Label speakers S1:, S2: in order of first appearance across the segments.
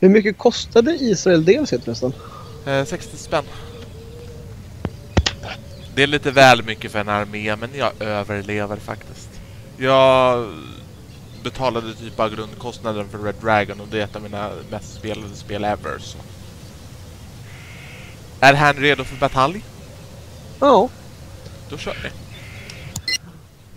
S1: Hur mycket kostade Israel DLC förresten?
S2: Eh, 60 spänn. Det är lite väl mycket för en armé, men jag överlever faktiskt. Jag betalade typ bara grundkostnaden för Red Dragon och det är ett av mina mest spelade spel ever. Så. Är han redo för batalj?
S1: Ja.
S2: Då kör vi.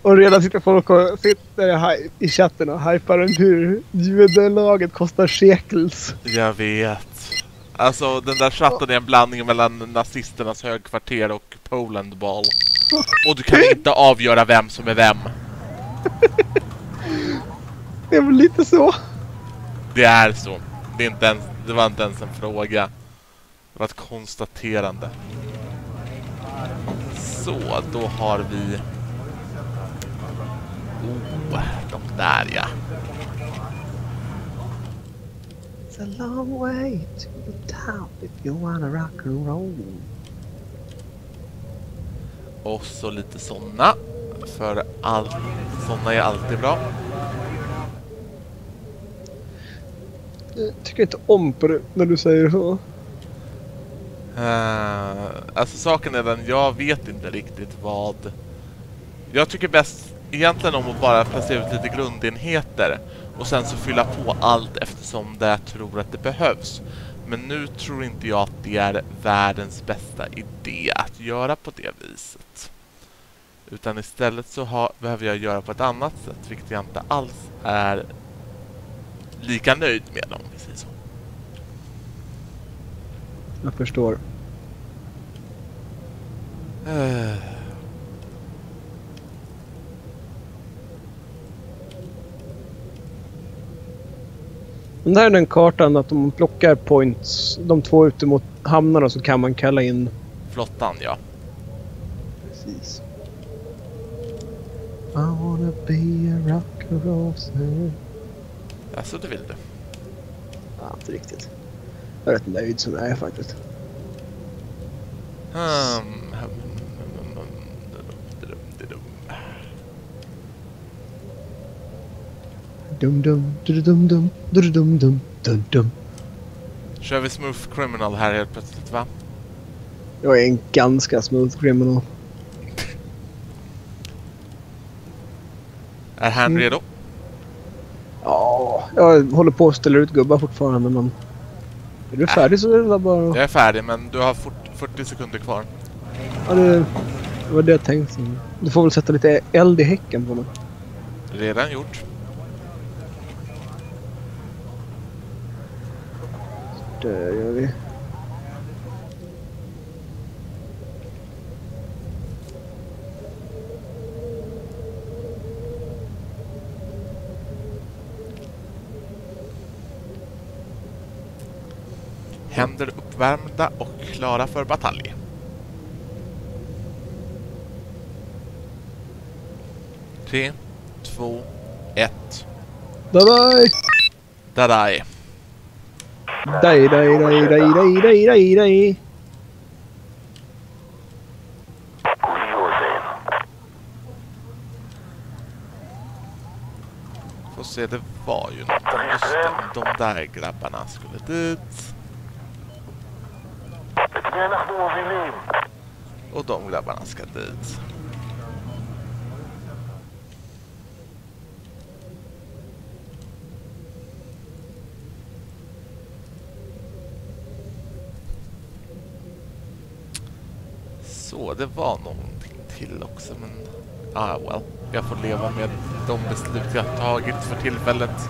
S1: Och redan sitter folk och sitter i, chatten och hypar om hur judelaget kostar shekels.
S2: Jag vet. Alltså den där chatten är en blandning mellan nazisternas högkvarter och Poland Ball. Och du kan inte avgöra vem som är vem.
S1: Det är väl lite så.
S2: Det är så. Det, är inte ens, det var inte ens en fråga. Det var ett konstaterande. Så, då har vi... Oh, de där ja.
S1: It's a long way to the top if you wanna rock and roll.
S2: Och så lite såna. För allt, såna är alltid bra.
S1: Jag tycker inte om på det när du säger så.
S2: Uh, alltså saken är den, jag vet inte riktigt vad... Jag tycker bäst egentligen om att bara placera ut lite grundenheter och sen så fylla på allt eftersom det jag tror att det behövs. Men nu tror inte jag att det är världens bästa idé att göra på det viset. Utan istället så ha, behöver jag göra på ett annat sätt, vilket jag inte alls är lika nöjd med om vi säger så.
S1: Jag förstår.
S2: Eh.
S1: Men där är den kartan att om man plockar points, de två ute mot hamnarna så kan man kalla in...
S2: Flottan, ja.
S1: Precis. I wanna be a rock star.
S2: Alltså, det vill du.
S1: Ja, inte riktigt. Jag är rätt nöjd som jag är faktiskt.
S2: Hmm.
S1: Dum dum dum dum dum dum dum dum dum.
S2: Kör vi Smooth Criminal här helt plötsligt, va?
S1: Jag är en ganska smooth criminal.
S2: Är han
S1: Mm.
S2: redo?
S1: Ja, jag håller på att ställa ut gubbar fortfarande men... Är du färdig så är det bara...
S2: Jag är färdig, men du har fort- 40 sekunder kvar.
S1: Ja, det var det jag tänkte. Du får väl sätta lite eld i häcken på mig.
S2: Redan gjort.
S1: Det gör vi.
S2: Händer uppvärmda och klara för batalj. Tre, två, ett.
S1: Bye bye!
S2: Dadai.
S1: Dej, dej, dej, dej, dej, dej, dej, dej.
S2: Får se, det var ju något. De där grabbarna skulle dit. Och de grabbarna ska dit. Det var någonting till också, men... Ah, well. Jag får leva med de beslut jag tagit för tillfället.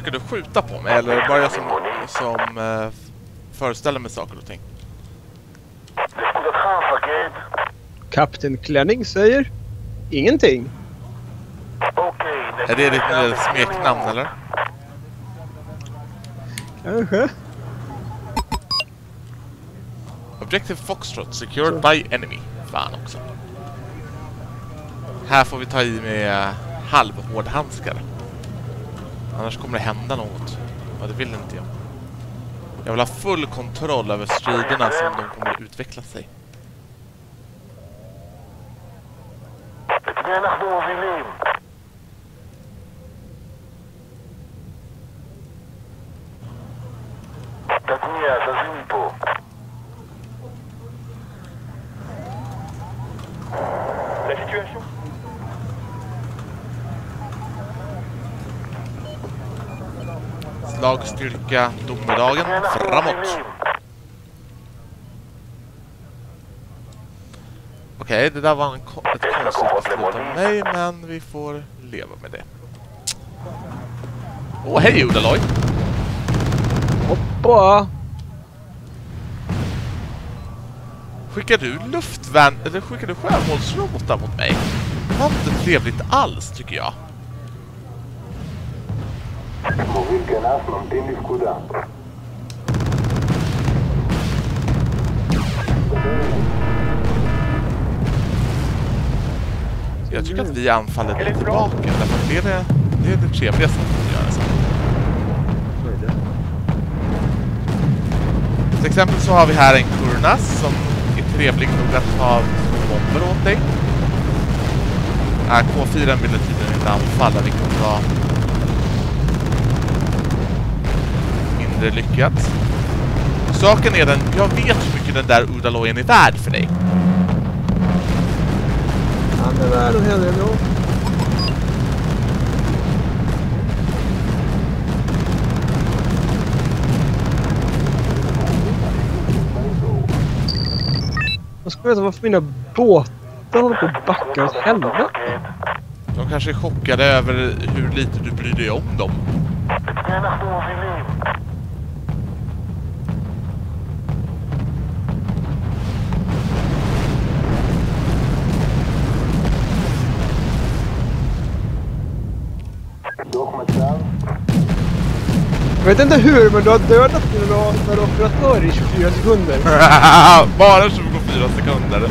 S2: Försöker du skjuta på mig eller bara jag som, som eh, föreställer mig saker och ting?
S1: Kapten Klänning säger ingenting.
S2: Är det ditt smeknamn eller?
S1: Kanske.
S2: Objective Foxtrot secured by enemy. Fan också. Här får vi ta i med eh, halvhårdhandskar. Annars kommer det hända något. Ja, det vill inte jag. Jag vill ha full kontroll över striderna som de kommer att utveckla sig.
S3: את מי אנחנו מובילים? תתניע, זזים מפה.
S2: Slagstyrka, domedagen, framåt! Okej, det där var en, ett konstigt beslut av mig, men vi får leva med det. Åh, hej Udaloy!
S1: Hoppa!
S2: Skickar du luftvärn, eller skickar du sjömålsrobotar mot mig? Det var inte trevligt alls, tycker jag.
S3: Atrás não tem escuridão.
S2: Jag tycker att vi anfaller lite tillbaka, därför att det är det, det, är det trevligaste att göra. Så. Alltså. Till exempel så har vi här en Kurnas som är trevlig nog att ha bomber åt dig. K4 ville tydligen inte anfalla, vilket var mindre lyckat. Saken är den, jag vet hur mycket den där Udaloyen är värd för dig.
S1: Han är värd en hel del, ja. Jag ska veta varför mina båtar håller på att backa åt helvete.
S2: De kanske är chockade över hur lite du bryr dig om dem.
S1: Vet inte hur, men du har dödat mina operatörer i 24 sekunder.
S2: Bara 24 sekunder.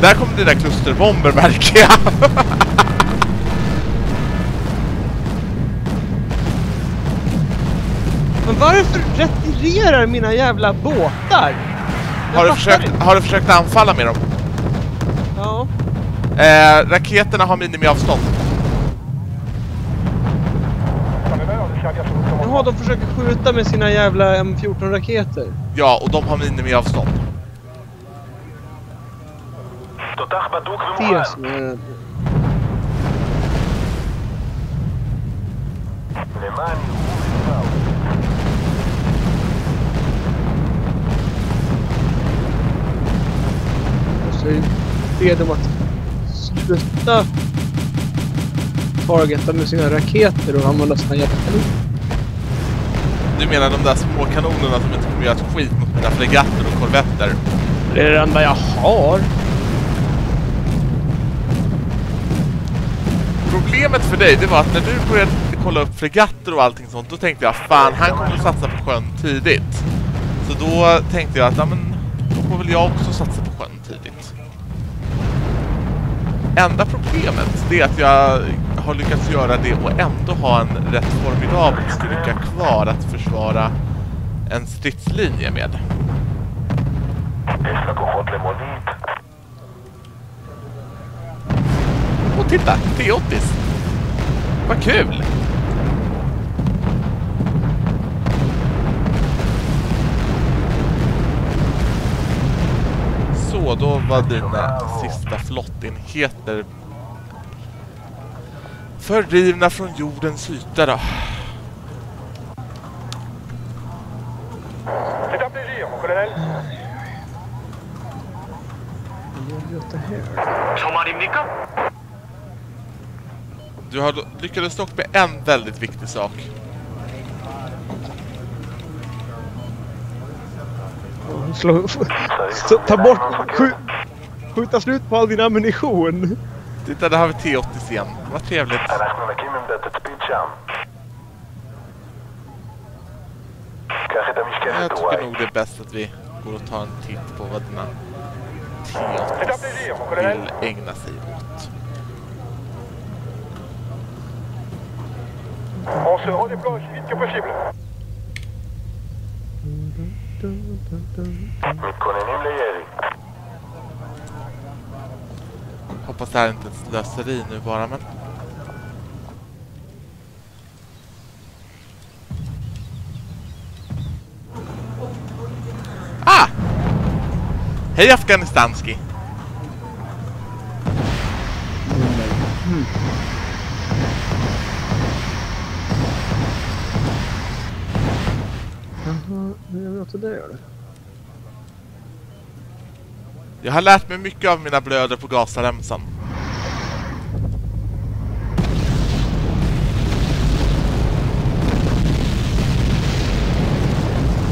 S2: Där kommer dina klusterbomber märker jag.
S1: Men varför retirerar mina jävla båtar? Jag
S2: har, du försökt, har du försökt anfalla med dem?
S1: Ja.
S2: Eh, raketerna har minimiavstånd.
S1: vad de försöker skjuta med sina jävla M14-raketer.
S2: Ja, och de har minimiavstånd.
S3: Alltså,
S1: det
S3: är
S1: som är... Alltså, be dem att sluta targeta med sina raketer och använda sina jävla
S2: du menar de där små kanonerna som inte kommer göra ett skit mot mina fregatter och korvetter?
S1: Det är det enda jag har.
S2: Problemet för dig, det var att när du började kolla upp fregatter och allting sånt, då tänkte jag fan, han kommer att satsa på sjön tidigt. Så då tänkte jag att, ja men, då får väl jag också satsa på sjön tidigt. Enda problemet är att jag har lyckats göra det och ändå ha en rätt formidabel styrka kvar att försvara en stridslinje med. Och titta, T-80s! Vad kul! då var dina sista flottenheter fördrivna från jordens yta då. Du har lyckades dock med en väldigt viktig sak.
S1: Slå, ta bort... Skj, skjuta slut på all din ammunition.
S2: Titta, där har vi T-80 igen. Vad trevligt. Jag tycker nog det är bäst att vi går och tar en titt på vad den T-80 vill ägna sig åt.
S4: On.
S2: Hoppas det här är inte är ett slöseri nu bara, men... Ah! Hej Afghanistanski!
S1: Hur gör vi åt det där?
S2: Jag har lärt mig mycket av mina blöder på Gazaremsan.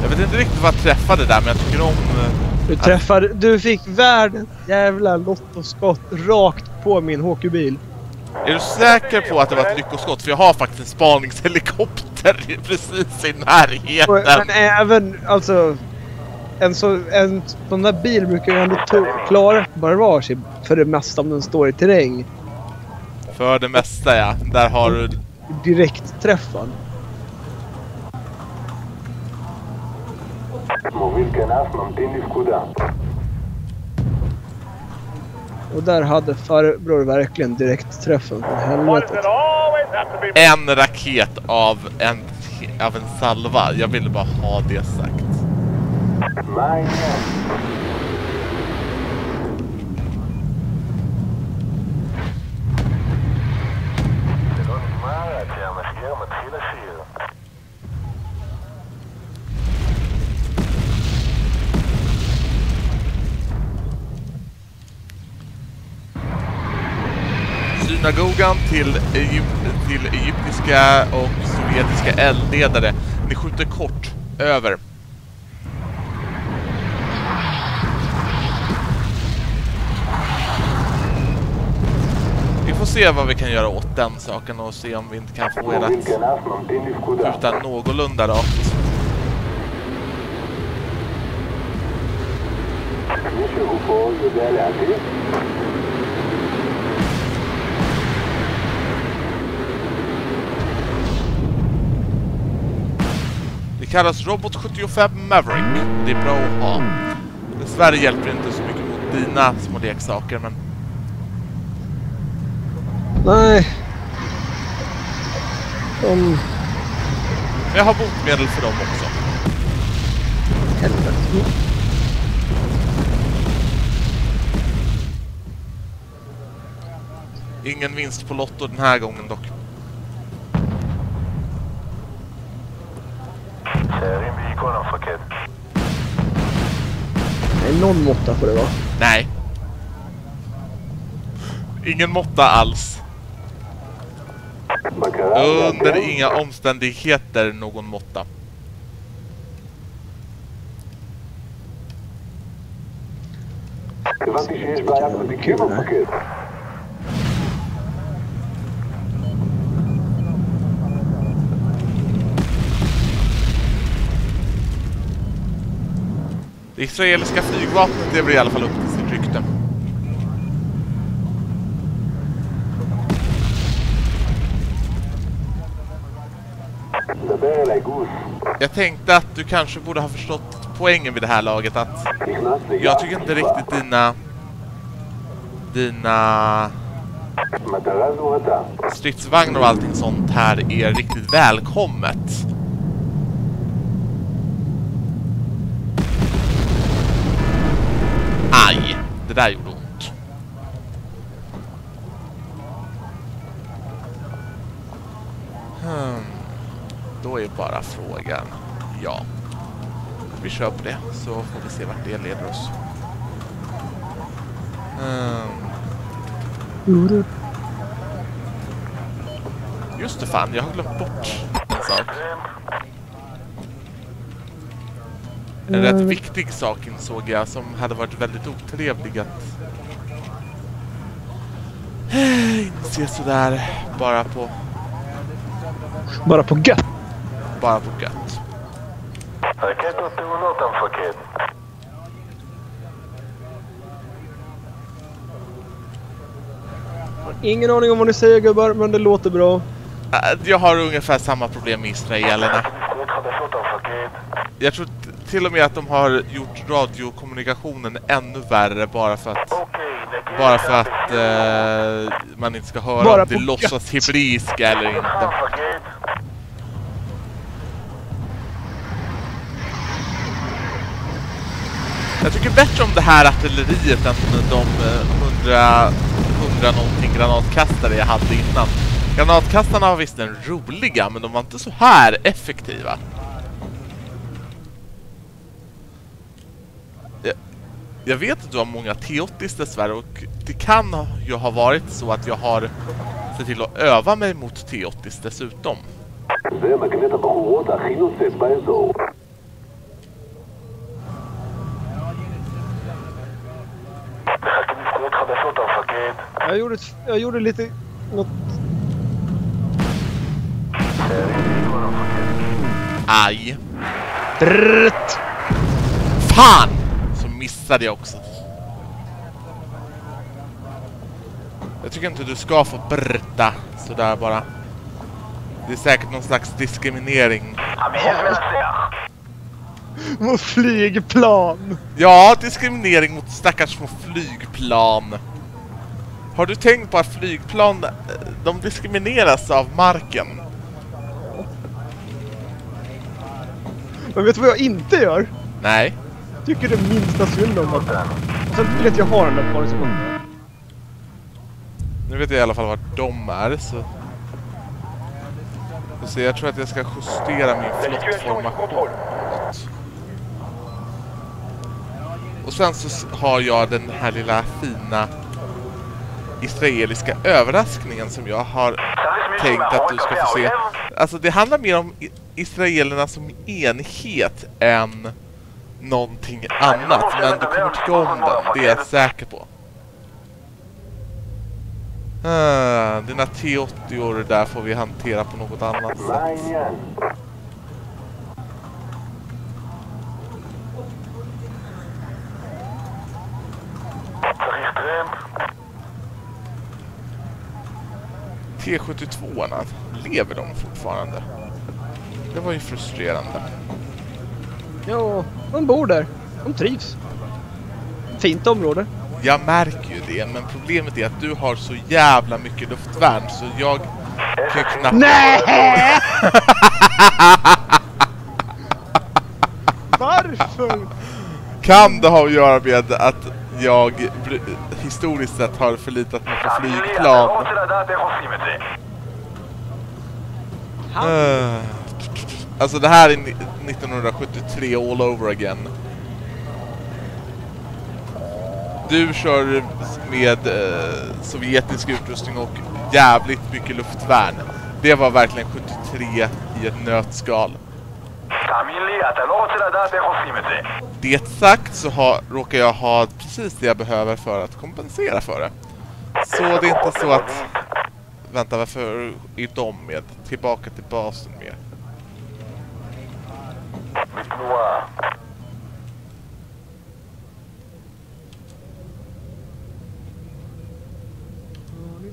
S2: Jag vet inte riktigt vad jag träffade där, men jag tycker om... eh,
S1: Du träffade... Du fick världens jävla lottoskott rakt på min HQ-bil.
S2: Är du säker på att det var ett lyckoskott? För jag har faktiskt en spaningshelikopter ligger precis i närheten.
S1: Men även, alltså... En så, en, sån där bil brukar ju ändå klara ett barrage för det mesta om den står i terräng.
S2: För det mesta ja, där har du...
S1: Direkt träffan.
S3: Mobilgrenas non tiene escuda.
S1: Och där hade farbror verkligen direkt träffen. För helvetet.
S2: En raket av en, av en salva. Jag ville bara ha det sagt. synagogan till, till egyptiska och sovjetiska eldledare. Ni skjuter kort. Över. Vi får se vad vi kan göra åt den saken och se om vi inte kan få er att skjuta någorlunda rakt.
S3: Ничего,
S2: по-моему, kallas Robot 75 Maverick. Det är bra att ha. Dessvärre hjälper inte så mycket mot dina små leksaker, men
S1: Nej. De...
S2: men jag har botemedel för dem också.
S1: Helvete.
S2: Ingen vinst på Lotto den här gången dock.
S1: Nej, någon måtta får det vara.
S2: Nej. Ingen måtta alls. Under inga omständigheter någon måtta.
S3: Det var inte
S2: Det israeliska flygvapnet lever i alla fall upp till sitt rykte. Jag tänkte att du kanske borde ha förstått poängen vid det här laget att jag tycker inte riktigt dina dina stridsvagnar och allting sånt här är riktigt välkommet. Där gjorde ont. Hmm. Då är bara frågan... Ja. Vi kör på det, så får vi se vart det leder oss. Hmm. Just det fan, jag har glömt bort en sak En rätt viktig sak insåg jag som hade varit väldigt otrevlig att... Inse sådär bara på,
S1: Bara på gött.
S2: bara på gött.
S3: רקטות טעונות המפקד.
S1: Ingen aning om vad ni säger gubbar, men det låter bra.
S2: Äh, Jag har ungefär samma problem med israelerna. jag tror till och med att de har gjort radiokommunikationen ännu värre bara för att bara för att eh, man inte ska höra
S1: bara
S2: om det låtsas hebriska eller inte. Jag tycker bättre om det här artilleriet än de 100, 100 eh, någonting granatkastare jag hade innan. Granatkastarna var visst roliga, men de var inte så här effektiva. Jag vet att du har många T80s dessvärre och det kan ju ha varit så att jag har sett till att öva mig mot T80s dessutom.
S1: Jag gjorde, jag gjorde lite... Något...
S2: Aj.
S1: Drrrt.
S2: Fan! missade jag också. Jag tycker inte du ska få brötta sådär bara. Det är säkert någon slags diskriminering.
S1: mot flygplan!
S2: Ja, diskriminering mot stackars små flygplan. Har du tänkt på att flygplan, eh, de diskrimineras av marken?
S1: Men vet du vad jag inte gör?
S2: Nej.
S1: Tycker det minsta synd om att... Och sen vill att jag har den där par sekunder.
S2: Nu vet jag i alla fall vart de är, så... Får se, jag tror att jag ska justera min flottformation. Och sen så har jag den här lilla fina israeliska överraskningen som jag har tänkt att du ska få se. Alltså det handlar mer om israelerna som enhet än någonting annat. Men du kommer tycka om den, det är jag säker på. Ah, dina T80 där får vi hantera på något annat sätt. T72-orna, lever de fortfarande? Det var ju frustrerande.
S1: Ja, de bor där. De trivs. Fint område.
S2: Jag märker ju det, men problemet är att du har så jävla mycket luftvärn så jag kan ju knappt...
S1: Nej! Varför?
S2: Kan det ha att göra med att jag historiskt sett har förlitat mig på flygplan? Alltså det här är 1973 all over again. Du kör med eh, sovjetisk utrustning och jävligt mycket luftvärn. Det var verkligen 73 i ett nötskal. Det sagt så har, råkar jag ha precis det jag behöver för att kompensera för det. Så det är inte så att... Vänta, varför är de med? Tillbaka till basen
S1: med.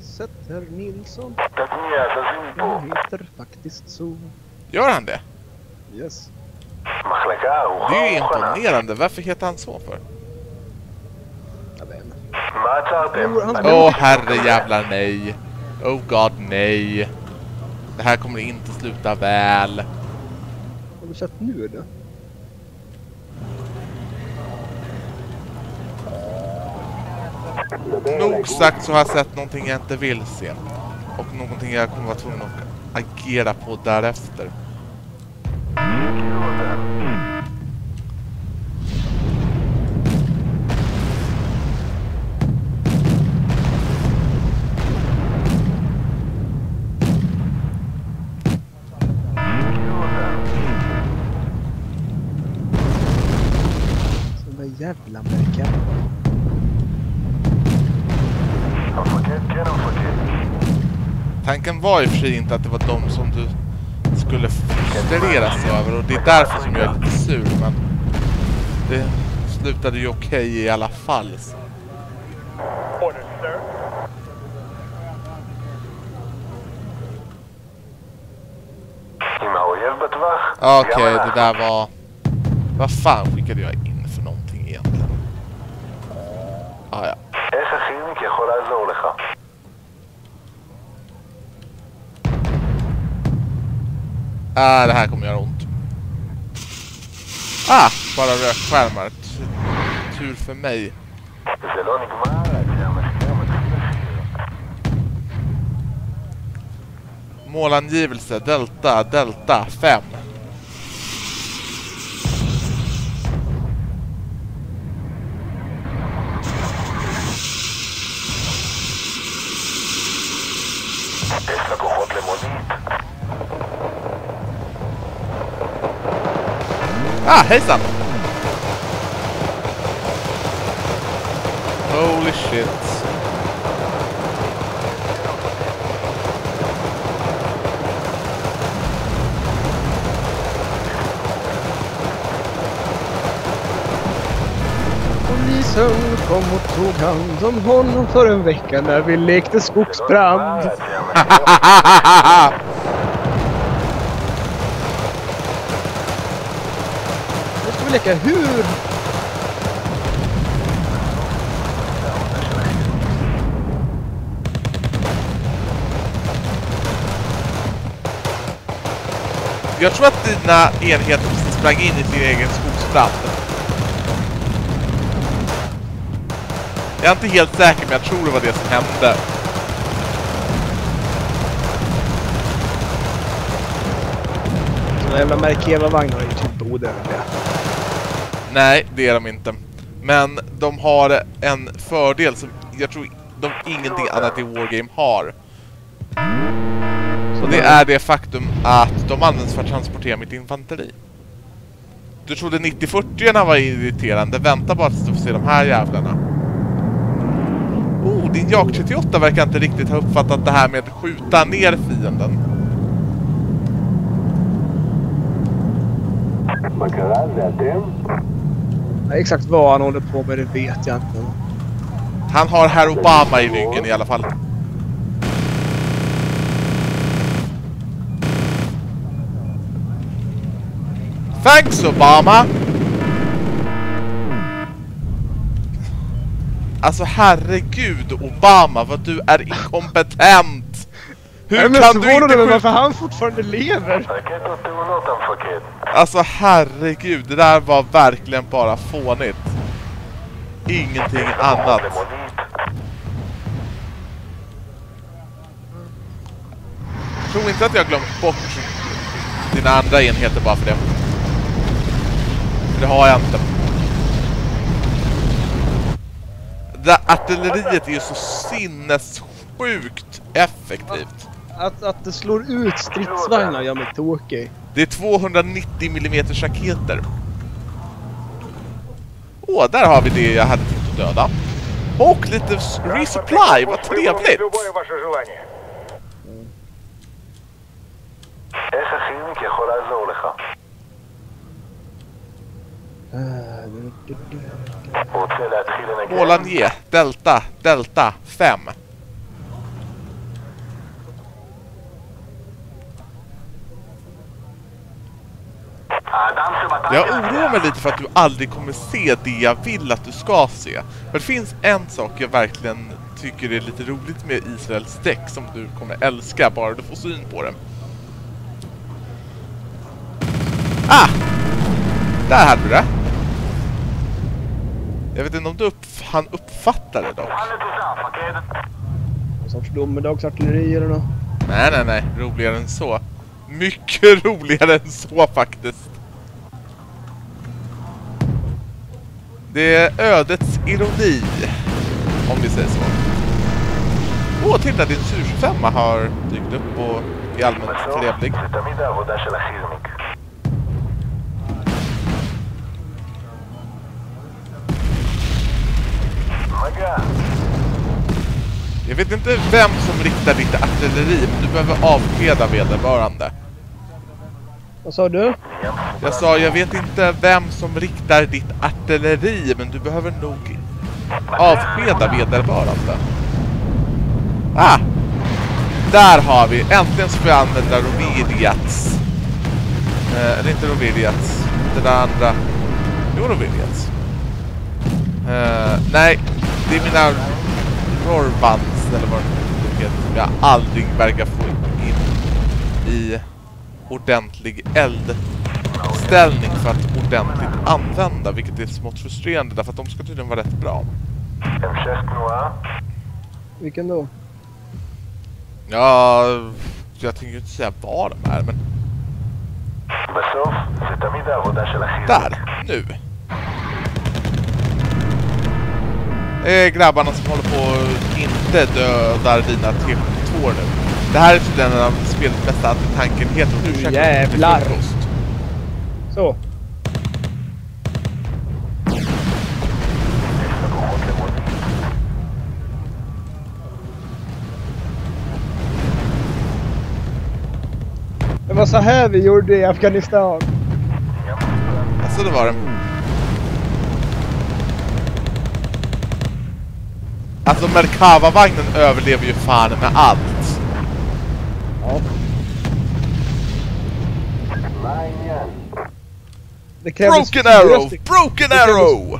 S1: Sätter Nilsson. Han heter faktiskt så.
S2: Gör han det?
S1: Yes.
S2: Det är ju imponerande. Varför heter han så för? Åh
S3: oh,
S2: herre jävlar nej. Oh god nej. Det här kommer inte sluta väl.
S1: Har du sett nu eller?
S2: Nog sagt så har jag sett någonting jag inte vill se. Och någonting jag kommer vara tvungen att agera på därefter. Tanken var ju för sig inte att det var de som du skulle frustreras över och det är därför som jag är lite sur men det slutade ju okej okay i alla fall. Så. Okej,
S3: okay,
S2: det där var... Vad fan skickade jag in för någonting egentligen? Ah, ja. Ah, det här kommer göra ont. Ah, bara rökskärmar. Tur för mig. Målangivelse, delta, delta, 5. Ah, hejsan! Holy shit.
S1: Polisen kom och tog hand om honom för en vecka när vi lekte skogsbrand. leka hur...
S2: Jag tror att dina enheter precis sprang in i sin egen skogsbrand. Jag är inte helt säker men jag tror det var det som hände.
S1: Såna jävla Merkeva-vagnar är ju typ odödliga.
S2: Nej, det är de inte. Men de har en fördel som jag tror de ingenting annat i Wargame har. Och det är det faktum att de används för att transportera mitt infanteri. Du trodde 90-40 var irriterande. Vänta bara tills du får se de här jävlarna. Oh, din Jak 38 verkar inte riktigt ha uppfattat det här med att skjuta ner fienden.
S5: Man kan
S1: aldrig exakt vad han håller på med det vet jag inte.
S2: Han har herr Obama i ryggen i alla fall. Thanks Obama! Alltså herregud Obama vad du är inkompetent! Hur
S1: jag
S2: kan du inte... skjuta?
S1: varför han fortfarande lever.
S2: Alltså herregud, det där var verkligen bara fånigt. Ingenting annat.
S3: Jag
S2: tror inte att jag glömt bort dina andra enheter bara för det. För det har jag inte. Det artilleriet är ju så sinnessjukt effektivt
S1: att, att det slår ut stridsvagnar gör mig tokig.
S2: Det är 290 mm raketer. Åh, oh, där har vi det jag hade tänkt att döda. Och lite resupply, vad trevligt! Målanje, delta, delta, 5. Jag oroar mig lite för att du aldrig kommer se det jag vill att du ska se. För det finns en sak jag verkligen tycker är lite roligt med Israels däck som du kommer älska bara du får syn på den. Ah! Där hade du det. Jag vet inte om du upp, han uppfattade det dock.
S1: Någon sorts domedagsartilleri eller något?
S2: Nej, nej, nej. Roligare än så. Mycket roligare än så faktiskt. Det är ödets ironi, om vi säger så. Åh, oh, titta, din 25 har dykt upp och är allmänt trevlig. Jag vet inte vem som riktar ditt artilleri, men du behöver avskeda vederbörande.
S1: Vad sa du?
S2: Jag sa, jag vet inte vem som riktar ditt artilleri, men du behöver nog avskeda vederbörande. Ah! Där har vi! Äntligen så får jag använda Roviriats. Eh, eller inte Roviriats. Det där andra. Jo, Roviriats. Eh, nej, det är mina Rorvans, eller vad det heter, som jag aldrig verkar få in i ordentlig eldställning för att ordentligt använda, vilket är smått frustrerande därför att de ska tydligen vara rätt bra.
S1: Vilken då?
S2: Ja, jag tänker ju inte säga var de är, men... Där! Nu! Det är grabbarna som håller på att inte dödar dina T72 nu. Det här är tydligen en av spelets bästa antitankenheter och du käkar
S1: Jävlar. Så. Det var så här vi gjorde i Afghanistan.
S2: Alltså det var det. Alltså Merkava-vagnen överlever ju fan med allt.
S1: The
S2: broken arrow! Broken
S1: the
S2: arrow!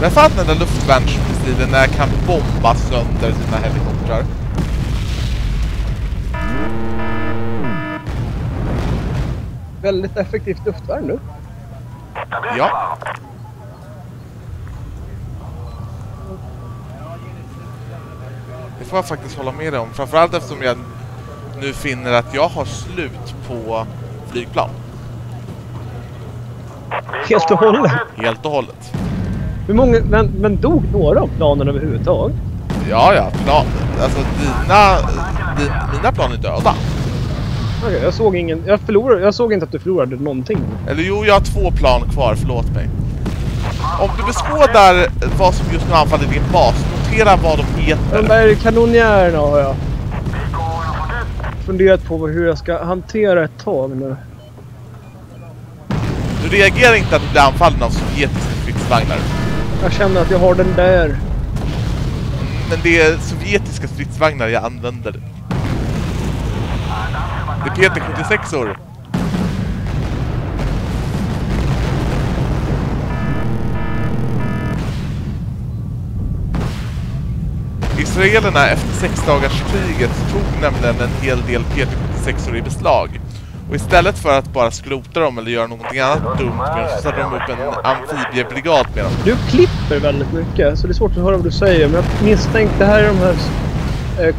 S2: När fan den luftvärnsmissilen när kan bomba sönder sina helikoptrar?
S1: Väldigt effektivt luftvärn nu.
S2: Ja. Det får jag faktiskt hålla med dig om. Framförallt eftersom jag nu finner att jag har slut på flygplan.
S1: Helt och hållet.
S2: Helt och hållet.
S1: Hur många, men, men dog några av planen överhuvudtaget?
S2: Ja, ja, plan. Alltså dina, din, mina plan är döda.
S1: Okej, jag såg ingen... Jag förlorade... Jag såg inte att du förlorade någonting.
S2: Eller jo, jag har två plan kvar, förlåt mig. Om du beskådar vad som just nu anfaller din bas, notera vad de
S1: De
S2: heter.
S1: där kanonjärerna har jag funderat på hur jag ska hantera ett tag nu.
S2: Du reagerar inte att du blir anfallen av sovjetiska stridsvagnar.
S1: Jag känner att jag har den där.
S2: Men det är sovjetiska stridsvagnar jag använder. Det är PT-76or. Israelerna efter sexdagarskriget tog nämligen en hel del PT-76or i beslag. Och istället för att bara skrota dem eller göra någonting annat dumt med dem så satte de upp en amfibiebrigad med dem.
S1: Du klipper väldigt mycket så det är svårt att höra vad du säger. Men jag misstänkte här är de här... Eh,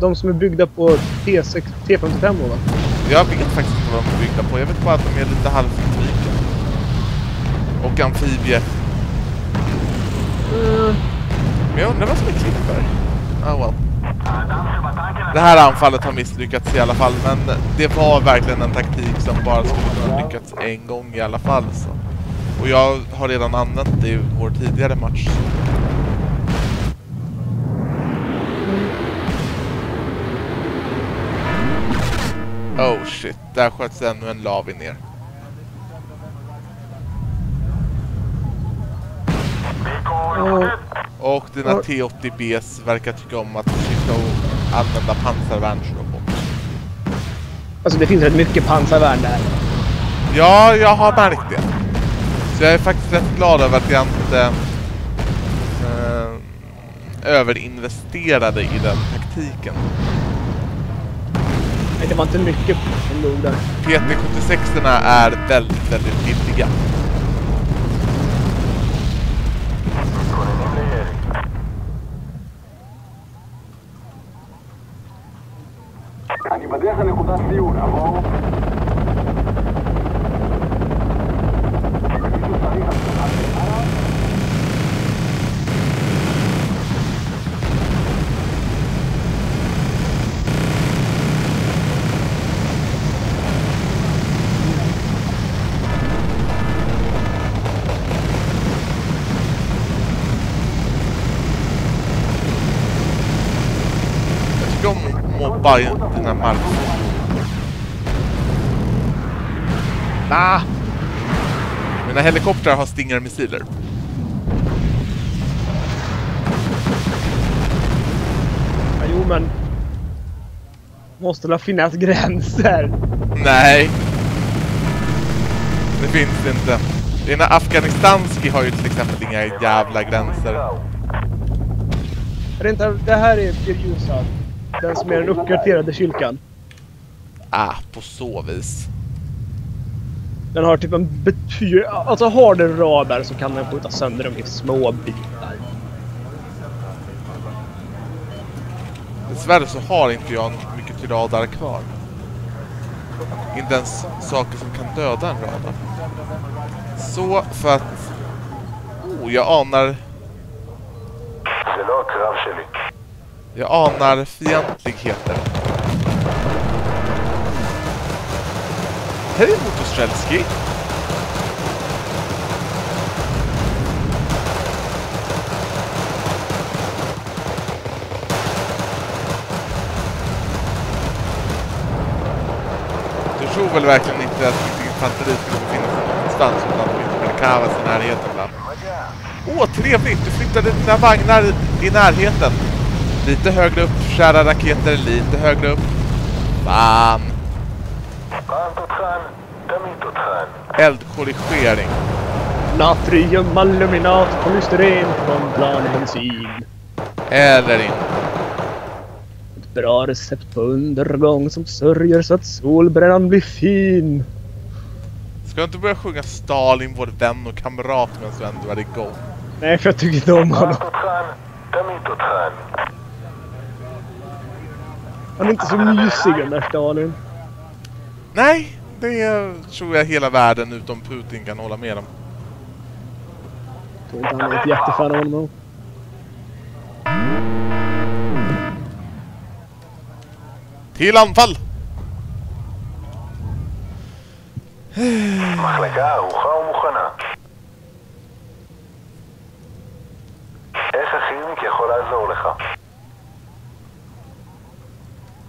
S1: de som är byggda på T6, T55 va?
S2: Jag vet faktiskt inte vad de är byggda på. Jag vet bara att de är lite halvtrika. Och amfibier.
S1: Mm.
S2: Men jag undrar vad som är klipper. Ah, well. Det här anfallet har misslyckats i alla fall, men det var verkligen en taktik som bara skulle kunna lyckats en gång i alla fall. Så. Och jag har redan använt det i vår tidigare match. Oh shit, där sköts ännu en lavi ner.
S1: Och,
S2: Och dina
S1: Ja.
S2: T-80Bs verkar tycka om att sitta och använda pansarvärnsrobot.
S1: alltså det finns rätt mycket pansarvärn där.
S2: Ja, jag har märkt det. Så jag är faktiskt rätt glad över att jag inte eh, överinvesterade i den taktiken.
S1: Det var inte mycket som låg där.
S2: PT-76 är väldigt, väldigt billiga.
S5: Они подвязаны куда-то юра.
S2: Mobba dina mark.
S1: Ah!
S2: Mina helikoptrar har Stinger-missiler.
S1: Ja, jo men... Måste väl finnas gränser?
S2: Nej. Det finns det inte. Dina Afghanistanski har ju till exempel inga jävla gränser.
S1: Är det, inte, det här är Birjusa. Den som är den uppgraderade kyrkan.
S2: Ah, på så vis.
S1: Den har typ en bety... Alltså har den radar så kan den skjuta sönder dem i små bitar.
S2: Dessvärre så har inte jag mycket till radar kvar. Inte ens saker som kan döda en radar. Så för att... Oh, jag anar...
S3: Det låter avskilligt.
S2: Jag anar fientligheter. Hej Motostrzelski! Du tror väl verkligen inte att mitt infanteri skulle befinna sig någonstans utan att inte i närheten va? Åh, trevligt! Du flyttade dina vagnar i närheten. Lite högre upp, kära raketer. Lite högre upp. Fan. Eldkorrigering.
S1: Natrium, aluminat, polysteren från planbensin.
S2: Eller inte.
S1: Ett bra recept på undergång som sörjer så att solbrännan blir fin.
S2: Ska du inte börja sjunga Stalin, vår vän och kamrat medan du ändå är igång?
S1: Nej, för jag tycker inte om honom. Han är inte så mysig den där Stalin.
S2: Nej, det tror jag hela världen utom Putin kan hålla med om.
S1: Jag tror inte han är ett jättefan av honom.
S2: Till anfall!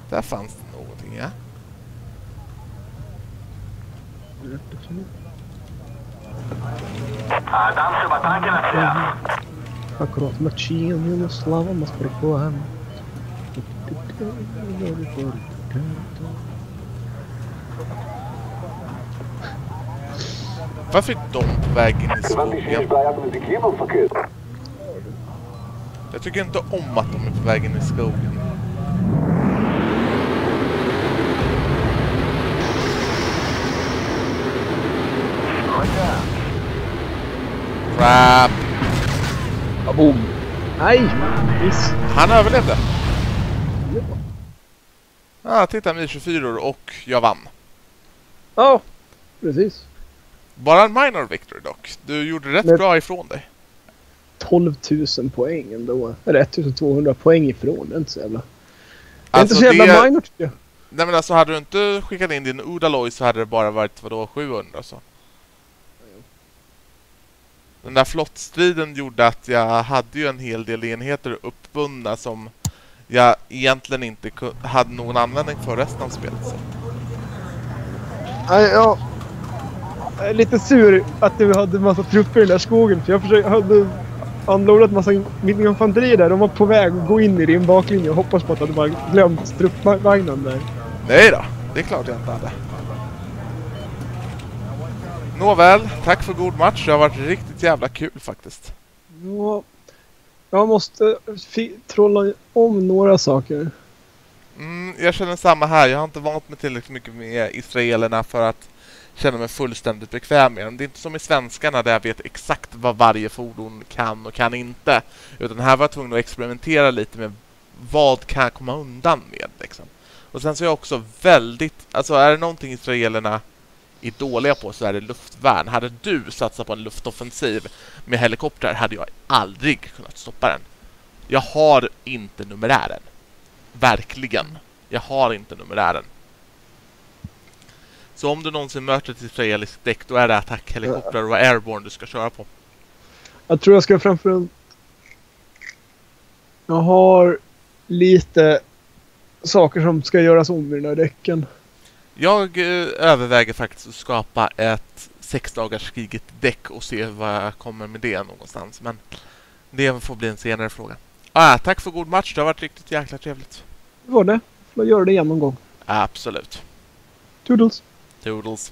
S2: Där fanns det någonting, ja.
S3: Там все атаки
S1: на всех. Аккуратно, чьи слава нас.
S2: Varför är de på väg in i skogen? Jag tycker inte om att de är på väg in i skogen. Crap!
S1: Boom! Nej! Miss!
S2: Han överlevde! Ah, titta Mi-24 och jag vann.
S1: Ja, precis.
S2: Bara en minor victory dock. Du gjorde rätt
S1: Men-
S2: bra ifrån dig.
S1: 12 000 poäng ändå. Eller 1200 poäng ifrån. Det är inte så jävla... Det är
S2: Alltså,
S1: inte så jävla
S2: det-
S1: minor tycker jag.
S2: Nej men alltså hade du inte skickat in din Udaloy så hade det bara varit vadå 700 så. Den där flottstriden gjorde att jag hade ju en hel del enheter uppbundna som jag egentligen inte hade någon användning för resten av spelet. Så.
S1: Ja. Jag är lite sur att du hade en massa trupper i den där skogen. För jag försökte, hade anlodat massa mitt infanteri där. De var på väg att gå in i din baklinje och hoppas på att du bara glömt truppvagnen där.
S2: Nej då, det är klart jag inte hade. Nåväl, tack för god match. Det har varit riktigt jävla kul faktiskt.
S1: Ja, jag måste trolla om några saker.
S2: Mm, jag känner samma här. Jag har inte vant mig tillräckligt mycket med israelerna för att känna mig fullständigt bekväm med dem. Det är inte som i svenskarna där jag vet exakt vad varje fordon kan och kan inte. Utan här var jag tvungen att experimentera lite med vad kan jag komma undan med liksom. Och sen så är jag också väldigt, alltså är det någonting israelerna är dåliga på så är det luftvärn. Hade du satsat på en luftoffensiv med helikoptrar hade jag aldrig kunnat stoppa den. Jag har inte numerären. Verkligen. Jag har inte numerären. Så om du någonsin möter ett israeliskt däck då är det attackhelikoptrar och airborne du ska köra på.
S1: Jag tror jag ska framförallt... Jag har lite saker som ska göras om i den där däcken.
S2: Jag eh, överväger faktiskt att skapa ett sexdagarskriget däck och se vad jag kommer med det någonstans. Men det får bli en senare fråga. Ah, tack för god match. Det har varit riktigt jäkla trevligt.
S1: Det var det. Får jag göra det igen någon gång.
S2: Absolut.
S1: Toodles.
S2: Toodles.